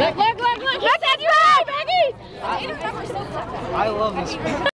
Look, look, look, look. You Maggie. I love this.